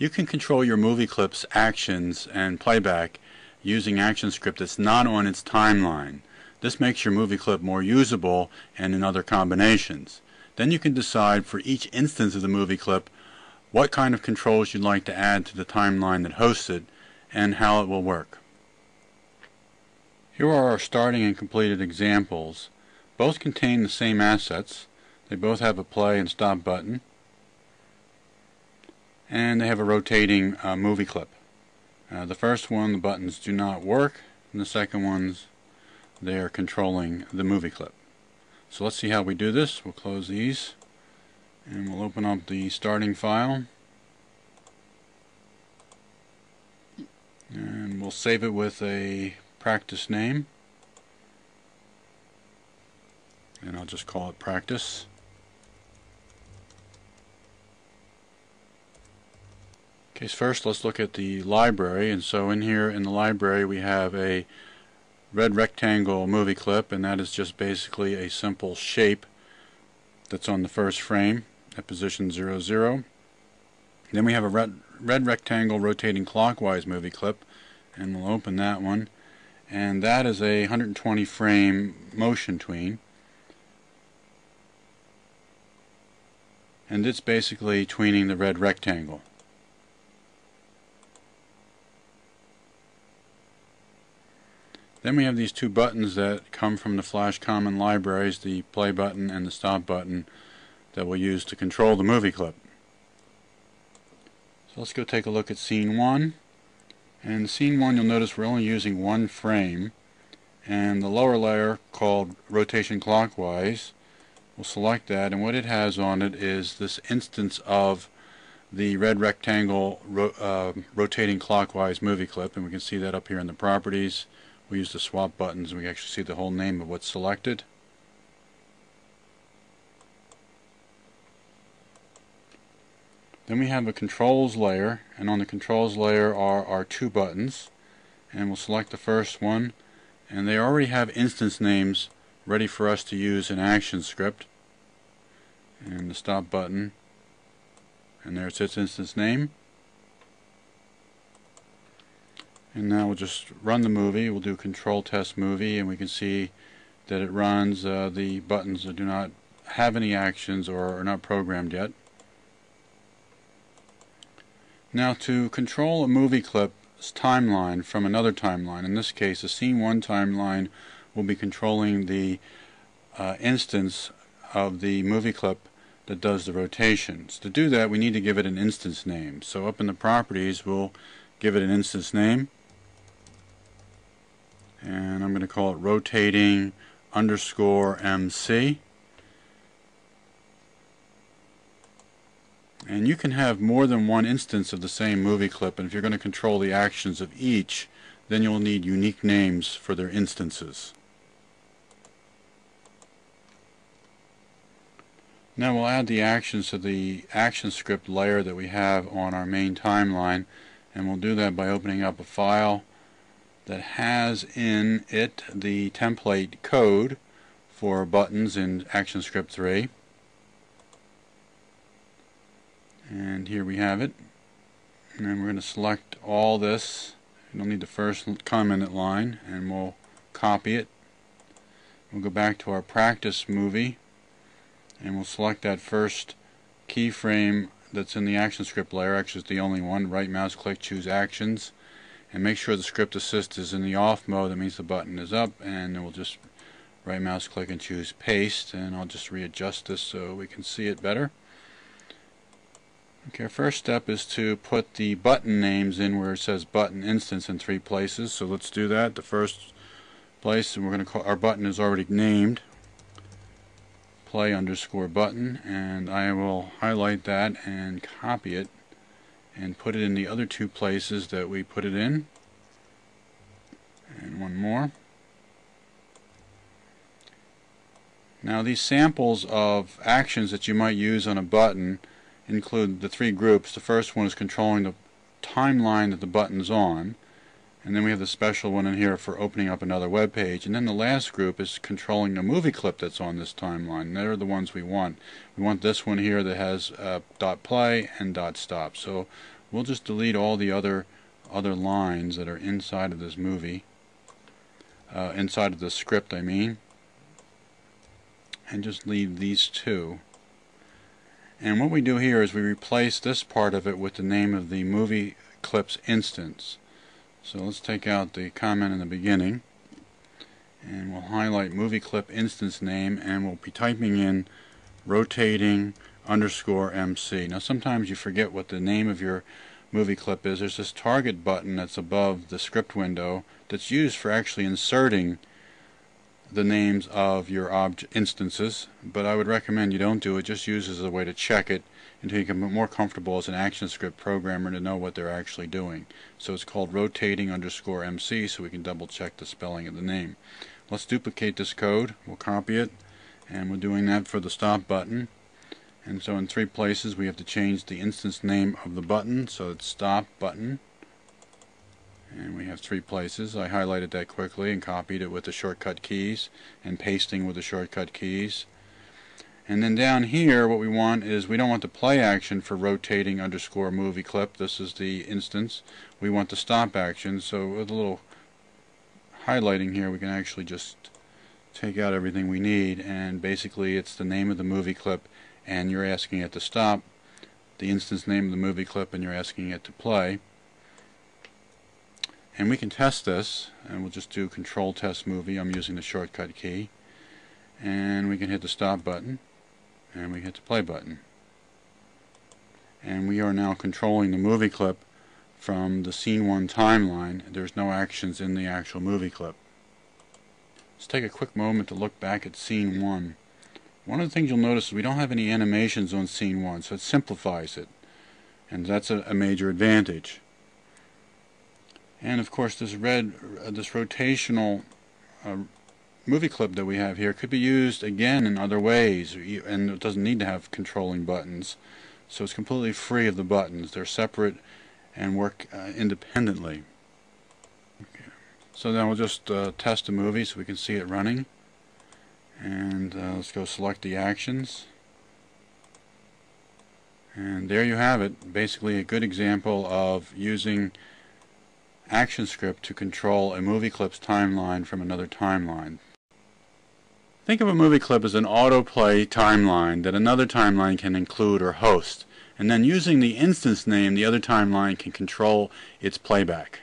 You can control your movie clip's actions and playback using ActionScript that's not on its timeline. This makes your movie clip more usable and in other combinations. Then you can decide for each instance of the movie clip what kind of controls you'd like to add to the timeline that hosts it and how it will work. Here are our starting and completed examples. Both contain the same assets. They both have a play and stop button and they have a rotating uh, movie clip. Uh, the first one, the buttons do not work, and the second ones, they are controlling the movie clip. So let's see how we do this. We'll close these, and we'll open up the starting file, and we'll save it with a practice name, and I'll just call it practice. Okay, so first let's look at the library and so in here in the library we have a red rectangle movie clip and that is just basically a simple shape that's on the first frame at position 00. zero. Then we have a red, red rectangle rotating clockwise movie clip and we'll open that one and that is a 120 frame motion tween and it's basically tweening the red rectangle. Then we have these two buttons that come from the Flash Common libraries, the play button and the stop button that we'll use to control the movie clip. So let's go take a look at scene 1. And scene 1 you'll notice we're only using one frame and the lower layer called rotation clockwise we'll select that and what it has on it is this instance of the red rectangle ro uh, rotating clockwise movie clip and we can see that up here in the properties we use the swap buttons and we actually see the whole name of what's selected. Then we have a controls layer and on the controls layer are our two buttons. And we'll select the first one and they already have instance names ready for us to use in ActionScript and the stop button and there's its instance name and now we'll just run the movie we'll do control test movie and we can see that it runs uh, the buttons that do not have any actions or are not programmed yet now to control a movie clip's timeline from another timeline in this case a scene 1 timeline will be controlling the uh, instance of the movie clip that does the rotations. To do that we need to give it an instance name. So up in the properties we'll give it an instance name and I'm going to call it rotating underscore MC and you can have more than one instance of the same movie clip and if you're going to control the actions of each then you'll need unique names for their instances. Now we'll add the actions to the action script layer that we have on our main timeline and we'll do that by opening up a file that has in it the template code for buttons in ActionScript 3 and here we have it. And then we're going to select all this. Don't need the first comment line and we'll copy it. We'll go back to our practice movie and we'll select that first keyframe that's in the ActionScript layer. Actually it's the only one. Right mouse click choose actions and make sure the script assist is in the off mode. That means the button is up and we'll just right mouse click and choose paste and I'll just readjust this so we can see it better. Okay first step is to put the button names in where it says button instance in three places. So let's do that. The first place and we're going to call our button is already named. Play underscore button and I will highlight that and copy it and put it in the other two places that we put it in. And one more. Now these samples of actions that you might use on a button include the three groups. The first one is controlling the timeline that the button's on and then we have the special one in here for opening up another web page. And then the last group is controlling the movie clip that's on this timeline. They're the ones we want. We want this one here that has uh, dot play and dot stop. So we'll just delete all the other other lines that are inside of this movie. Uh, inside of the script I mean. And just leave these two. And what we do here is we replace this part of it with the name of the movie clips instance so let's take out the comment in the beginning and we'll highlight movie clip instance name and we'll be typing in rotating underscore MC. Now sometimes you forget what the name of your movie clip is. There's this target button that's above the script window that's used for actually inserting the names of your object instances but I would recommend you don't do it. Just use it as a way to check it until you become more comfortable as an ActionScript programmer to know what they're actually doing. So it's called rotating underscore MC so we can double check the spelling of the name. Let's duplicate this code. We'll copy it and we're doing that for the stop button. And so in three places we have to change the instance name of the button. So it's stop button and we have three places. I highlighted that quickly and copied it with the shortcut keys and pasting with the shortcut keys. And then down here what we want is we don't want the play action for rotating underscore movie clip. This is the instance. We want the stop action. So with a little highlighting here we can actually just take out everything we need and basically it's the name of the movie clip and you're asking it to stop the instance name of the movie clip and you're asking it to play and we can test this, and we'll just do control test movie. I'm using the shortcut key. And we can hit the stop button, and we hit the play button. And we are now controlling the movie clip from the scene 1 timeline. There's no actions in the actual movie clip. Let's take a quick moment to look back at scene 1. One of the things you'll notice is we don't have any animations on scene 1, so it simplifies it. And that's a, a major advantage. And of course this red, uh, this rotational uh, movie clip that we have here could be used again in other ways and it doesn't need to have controlling buttons. So it's completely free of the buttons. They're separate and work uh, independently. Okay. So now we'll just uh, test the movie so we can see it running. And uh, let's go select the actions. And there you have it. Basically a good example of using ActionScript to control a movie clip's timeline from another timeline. Think of a movie clip as an autoplay timeline that another timeline can include or host, and then using the instance name the other timeline can control its playback.